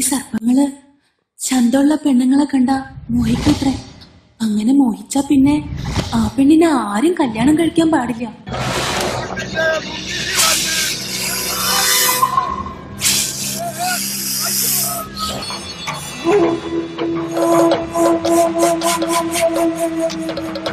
സർപ്പങ്ങൾ ചന്തമുള്ള പെണ്ണുങ്ങളെ കണ്ട മോഹിക്കത്രേ അങ്ങനെ മോഹിച്ച പിന്നെ ആ പെണ്ണിനെ ആരും കല്യാണം കഴിക്കാൻ പാടില്ല Thank you.